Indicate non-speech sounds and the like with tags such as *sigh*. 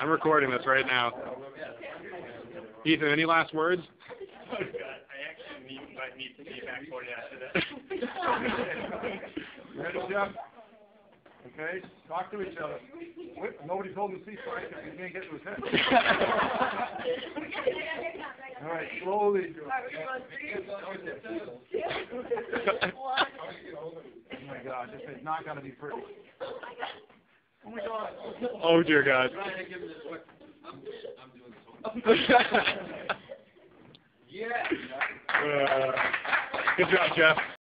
I'm recording this right now. Ethan, any last words? *laughs* I actually need, might need to be backboard after that. *laughs* Ready, Jeff? Okay, talk to each other. Wait, Nobody's holding the C-spine because he can't get to his head. *laughs* All right, slowly. Oh my God, this is not gonna be pretty. Oh Oh my God. oh dear God. Yeah. *laughs* Uh, good job, Jeff.